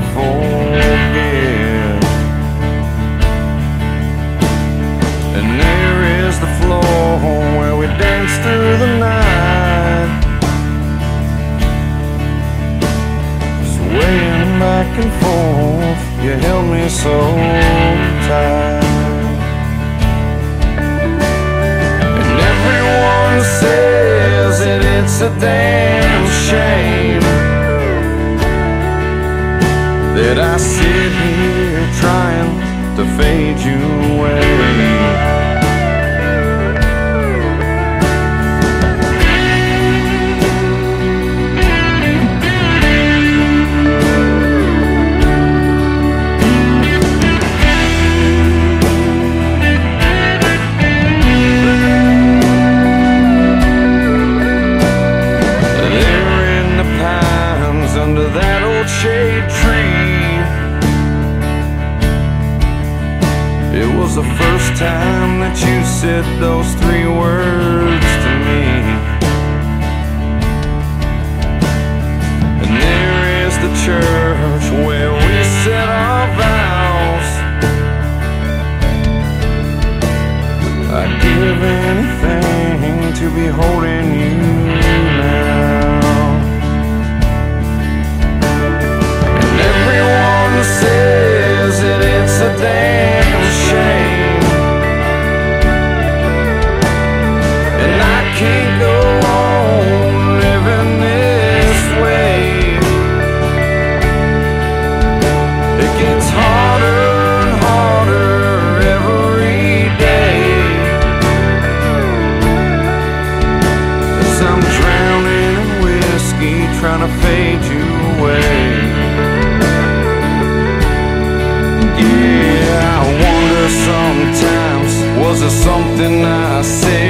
forget. And there is the floor where we danced through the night. Swaying back and forth, you held me so tight. And everyone says that it's a damn shame. That I sit here trying to fade you away. It was the first time that you said those three words to me. And there is the church where we said our vows. I'd give anything to be holding you away. Yeah, I wonder sometimes, was it something I said?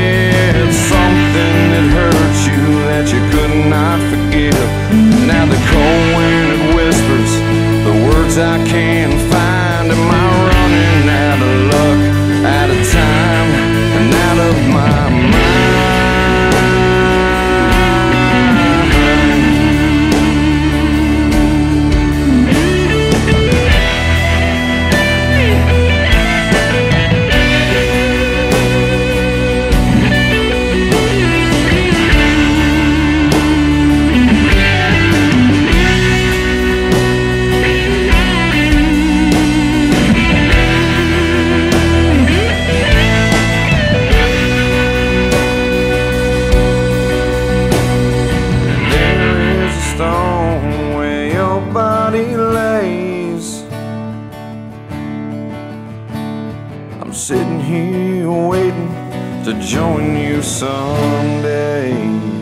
Sitting here waiting to join you someday.